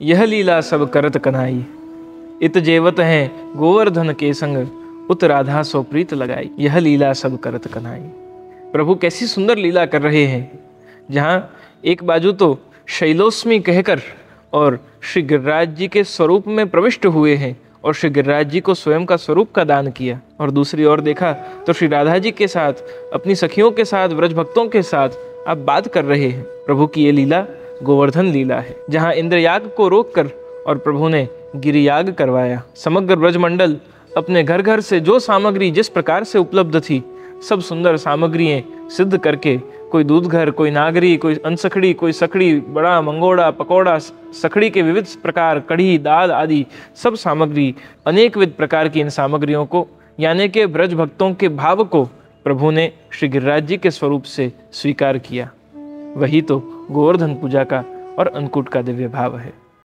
यह लीला सब करत कनाई इत जेवत हैं गोवर्धन के संग, उत राधा सो प्रीत लगाई। यह लीला सब करत कनाई प्रभु कैसी सुंदर लीला कर रहे हैं। जहाँ एक बाजू तो शैलोस्मी कहकर और श्री गिरिराज जी के स्वरूप में प्रविष्ट हुए हैं और श्री गिरिराज जी को स्वयं का स्वरूप का दान किया। और दूसरी ओर देखा तो श्री राधा जी के साथ, अपनी सखियों के साथ ब्रज भक्तों के साथ आप बात कर रहे हैं। प्रभु की ये लीला गोवर्धन लीला है, जहाँ इंद्रयाग को रोक कर और प्रभु ने गिरियाग करवाया। समग्र ब्रजमंडल अपने घर घर से जो सामग्री जिस प्रकार से उपलब्ध थी, सब सुंदर सामग्रियाँ सिद्ध करके कोई दूध घर कोई नागरी, कोई अनसखड़ी, कोई सखड़ी, बड़ा मंगोड़ा, पकौड़ा, सखड़ी के विविध प्रकार, कढ़ी, दाल आदि, सब सामग्री, अनेक विध प्रकार की इन सामग्रियों को, यानी कि ब्रज भक्तों के भाव को प्रभु ने श्री गिरिराज जी के स्वरूप से स्वीकार किया। वही तो गोवर्धन पूजा का और अंकुट का दिव्य भाव है।